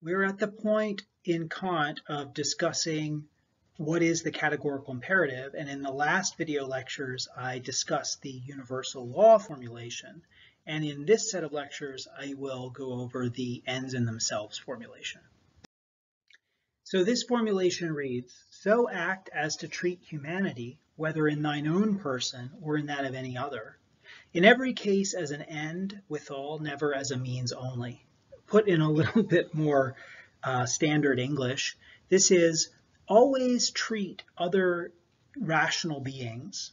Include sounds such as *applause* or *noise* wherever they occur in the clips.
We're at the point in Kant of discussing what is the categorical imperative, and in the last video lectures, I discussed the universal law formulation, and in this set of lectures, I will go over the ends in themselves formulation. So this formulation reads, so act as to treat humanity, whether in thine own person or in that of any other, in every case as an end, withal never as a means only. Put in a little *laughs* bit more uh, standard English, this is always treat other rational beings.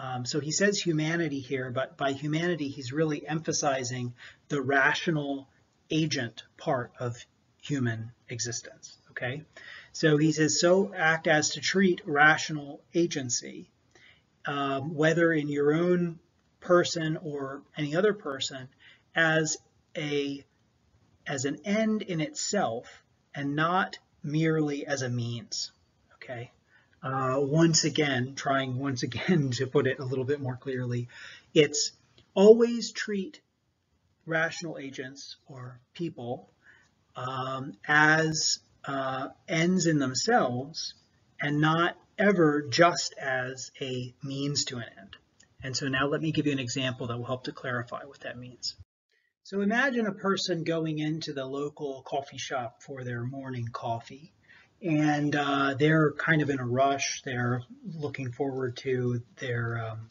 Um, so he says humanity here, but by humanity, he's really emphasizing the rational agent part of human existence, okay? So he says, so act as to treat rational agency, um, whether in your own person or any other person, as a as an end in itself and not merely as a means. Okay. Uh, once again, trying once again *laughs* to put it a little bit more clearly, it's always treat rational agents or people um, as uh, ends in themselves and not ever just as a means to an end. And so now let me give you an example that will help to clarify what that means. So imagine a person going into the local coffee shop for their morning coffee and uh, they're kind of in a rush. They're looking forward to their um,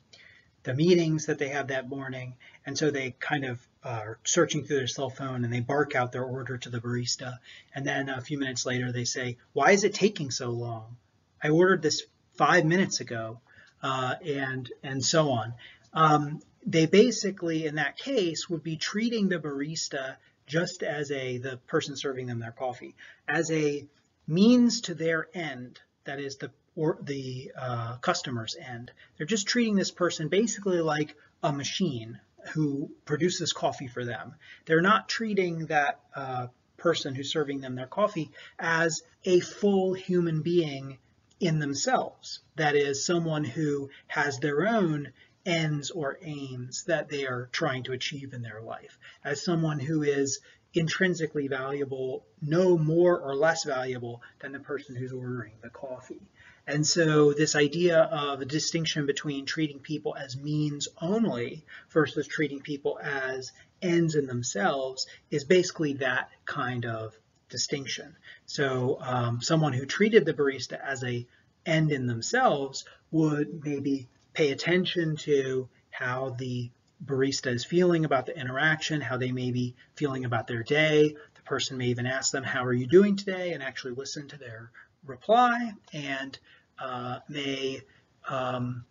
the meetings that they have that morning, and so they kind of are searching through their cell phone and they bark out their order to the barista. And then a few minutes later, they say, "Why is it taking so long? I ordered this five minutes ago," uh, and and so on. Um, they basically, in that case, would be treating the barista just as a, the person serving them their coffee, as a means to their end, that is the or the uh, customer's end. They're just treating this person basically like a machine who produces coffee for them. They're not treating that uh, person who's serving them their coffee as a full human being in themselves. That is someone who has their own ends or aims that they are trying to achieve in their life, as someone who is intrinsically valuable, no more or less valuable than the person who's ordering the coffee. And so this idea of a distinction between treating people as means only versus treating people as ends in themselves is basically that kind of distinction. So um, someone who treated the barista as a end in themselves would maybe pay attention to how the barista is feeling about the interaction, how they may be feeling about their day. The person may even ask them, how are you doing today? And actually listen to their reply and uh, may um,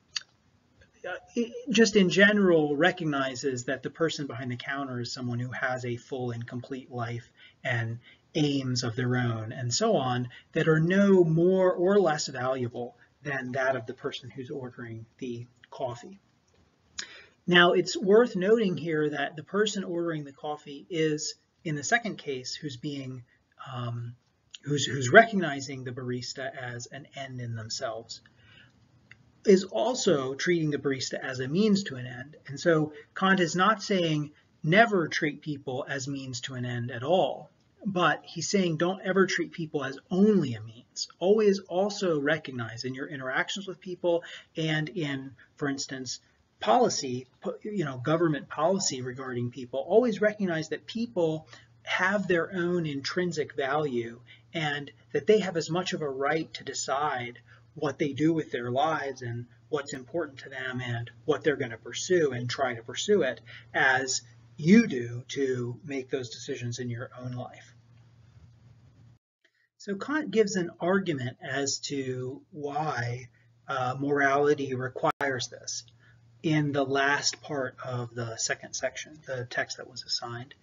uh, just in general recognizes that the person behind the counter is someone who has a full and complete life and aims of their own and so on that are no more or less valuable than that of the person who's ordering the coffee. Now, it's worth noting here that the person ordering the coffee is, in the second case, who's being um, who's, who's recognizing the barista as an end in themselves, is also treating the barista as a means to an end. And so Kant is not saying never treat people as means to an end at all, but he's saying don't ever treat people as only a means. Always also recognize in your interactions with people and in, for instance, policy, you know, government policy regarding people, always recognize that people have their own intrinsic value and that they have as much of a right to decide what they do with their lives and what's important to them and what they're going to pursue and try to pursue it as you do to make those decisions in your own life. So Kant gives an argument as to why uh, morality requires this in the last part of the second section, the text that was assigned.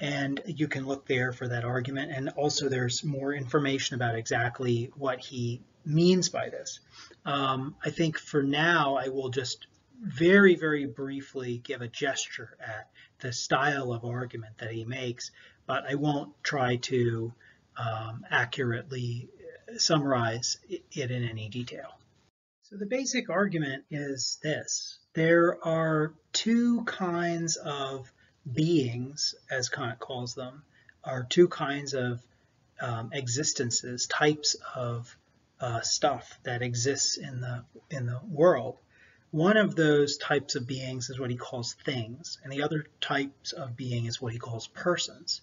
And you can look there for that argument. And also there's more information about exactly what he means by this. Um, I think for now, I will just very, very briefly give a gesture at the style of argument that he makes, but I won't try to um, accurately summarize it in any detail. So the basic argument is this. There are two kinds of beings, as Kant calls them, are two kinds of um, existences, types of uh, stuff that exists in the in the world. One of those types of beings is what he calls things, and the other types of being is what he calls persons.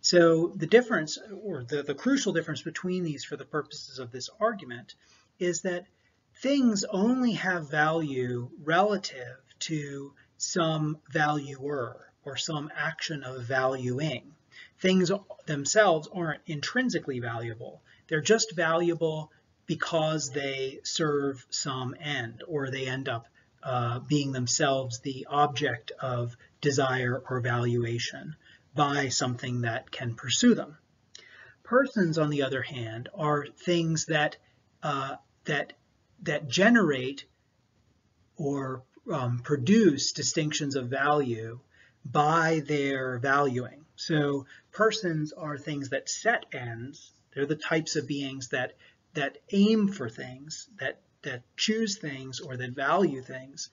So the difference, or the, the crucial difference between these for the purposes of this argument, is that things only have value relative to some valuer or some action of valuing. Things themselves aren't intrinsically valuable. They're just valuable because they serve some end or they end up uh, being themselves the object of desire or valuation by something that can pursue them. Persons, on the other hand, are things that uh, that that generate or um, produce distinctions of value by their valuing. So persons are things that set ends. They're the types of beings that that aim for things, that that choose things or that value things.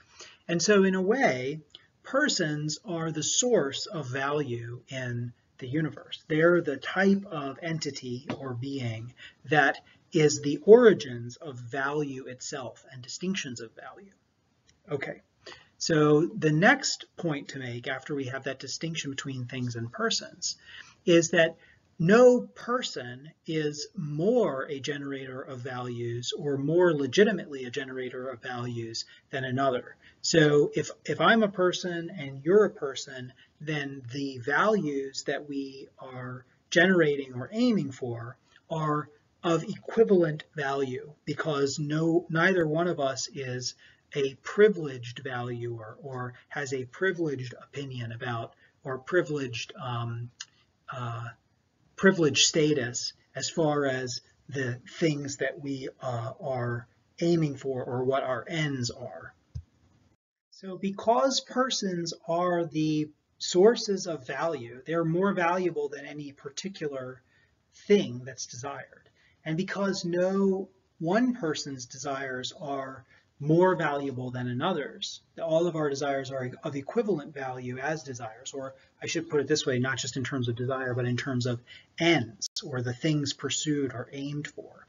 And so in a way, persons are the source of value in the universe. They're the type of entity or being that is the origins of value itself and distinctions of value. Okay, so the next point to make after we have that distinction between things and persons is that no person is more a generator of values or more legitimately a generator of values than another. So if, if I'm a person and you're a person, then the values that we are generating or aiming for are of equivalent value because no neither one of us is a privileged valuer or has a privileged opinion about or privileged um, uh, privileged status as far as the things that we uh, are aiming for or what our ends are. So because persons are the sources of value, they're more valuable than any particular thing that's desired. And because no one person's desires are more valuable than another's. All of our desires are of equivalent value as desires, or I should put it this way, not just in terms of desire, but in terms of ends, or the things pursued or aimed for.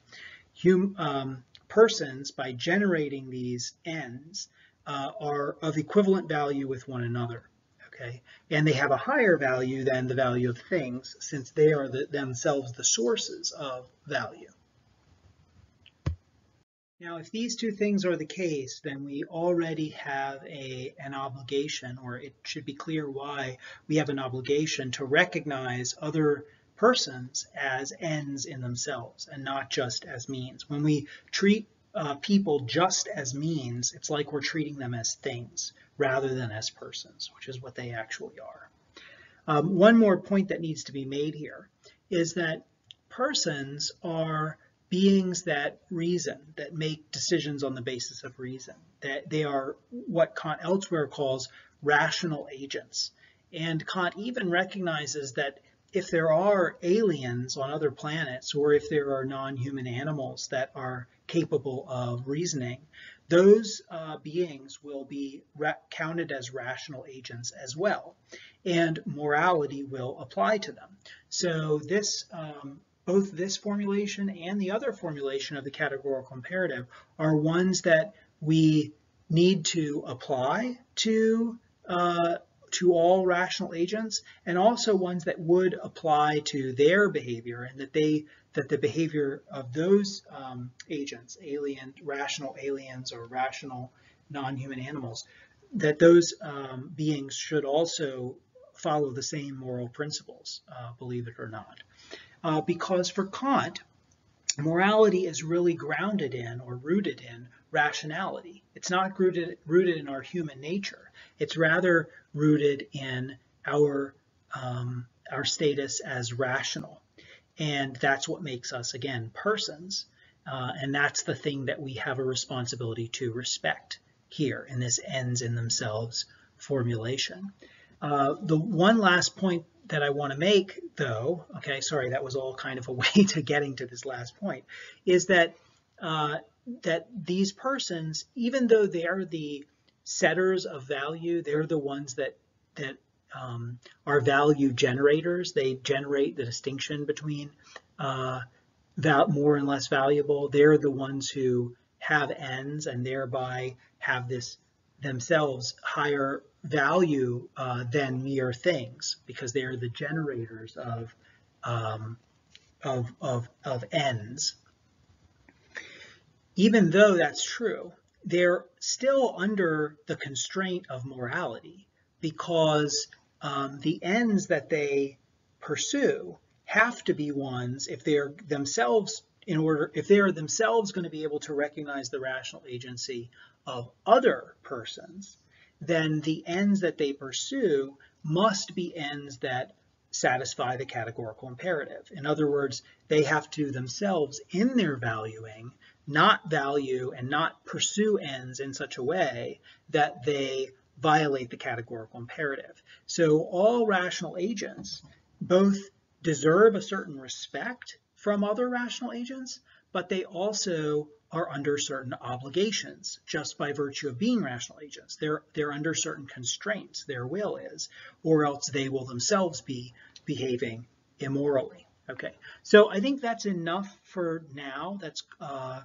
Hum, um, persons, by generating these ends, uh, are of equivalent value with one another. Okay, and they have a higher value than the value of things, since they are the, themselves the sources of value. Now, if these two things are the case, then we already have a, an obligation, or it should be clear why we have an obligation to recognize other persons as ends in themselves and not just as means. When we treat uh, people just as means, it's like we're treating them as things rather than as persons, which is what they actually are. Um, one more point that needs to be made here is that persons are beings that reason, that make decisions on the basis of reason, that they are what Kant elsewhere calls rational agents. And Kant even recognizes that if there are aliens on other planets or if there are non-human animals that are capable of reasoning, those uh, beings will be counted as rational agents as well, and morality will apply to them. So this um, both this formulation and the other formulation of the categorical imperative are ones that we need to apply to uh, to all rational agents and also ones that would apply to their behavior and that they that the behavior of those um, agents alien rational aliens or rational non-human animals that those um, beings should also follow the same moral principles uh, believe it or not uh, because for Kant, morality is really grounded in or rooted in rationality. It's not rooted, rooted in our human nature. It's rather rooted in our, um, our status as rational. And that's what makes us, again, persons. Uh, and that's the thing that we have a responsibility to respect here in this ends in themselves formulation. Uh, the one last point that I want to make, though, okay, sorry, that was all kind of a *laughs* way to getting to this last point, is that uh, that these persons, even though they are the setters of value, they're the ones that that um, are value generators. They generate the distinction between uh, more and less valuable. They're the ones who have ends and thereby have this themselves higher value uh, than mere things because they are the generators of, um, of, of, of ends. Even though that's true, they're still under the constraint of morality because um, the ends that they pursue have to be ones if they're themselves in order if they are themselves going to be able to recognize the rational agency of other persons then the ends that they pursue must be ends that satisfy the categorical imperative. In other words, they have to themselves, in their valuing, not value and not pursue ends in such a way that they violate the categorical imperative. So all rational agents both deserve a certain respect from other rational agents, but they also are under certain obligations just by virtue of being rational agents. They're, they're under certain constraints, their will is, or else they will themselves be behaving immorally. Okay, so I think that's enough for now. That's uh,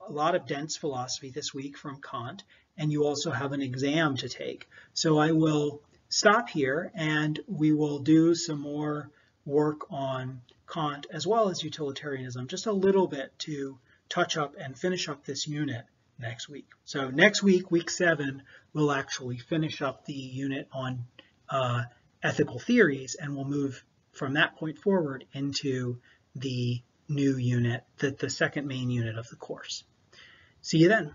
a lot of dense philosophy this week from Kant, and you also have an exam to take. So I will stop here and we will do some more work on Kant as well as utilitarianism, just a little bit to touch up and finish up this unit next week. So next week, week seven, we'll actually finish up the unit on uh, ethical theories and we'll move from that point forward into the new unit, the, the second main unit of the course. See you then.